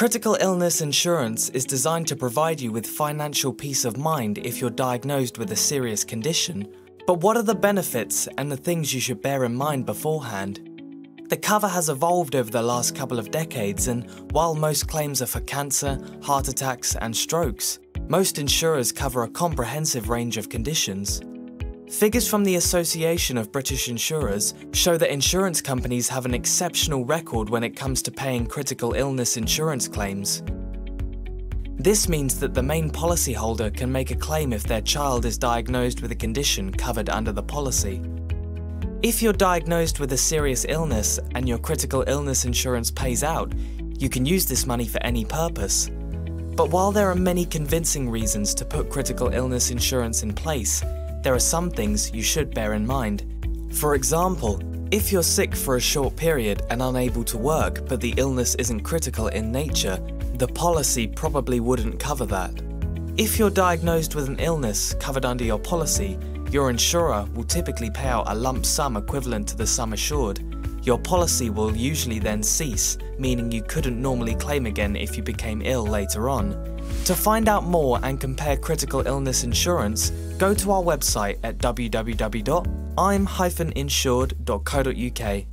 Critical illness insurance is designed to provide you with financial peace of mind if you're diagnosed with a serious condition. But what are the benefits and the things you should bear in mind beforehand? The cover has evolved over the last couple of decades, and while most claims are for cancer, heart attacks, and strokes, most insurers cover a comprehensive range of conditions. Figures from the Association of British Insurers show that insurance companies have an exceptional record when it comes to paying critical illness insurance claims. This means that the main policyholder can make a claim if their child is diagnosed with a condition covered under the policy. If you're diagnosed with a serious illness and your critical illness insurance pays out, you can use this money for any purpose. But while there are many convincing reasons to put critical illness insurance in place, there are some things you should bear in mind. For example, if you're sick for a short period and unable to work but the illness isn't critical in nature, the policy probably wouldn't cover that. If you're diagnosed with an illness covered under your policy, your insurer will typically pay out a lump sum equivalent to the sum assured. Your policy will usually then cease, meaning you couldn't normally claim again if you became ill later on. To find out more and compare critical illness insurance, go to our website at www.im-insured.co.uk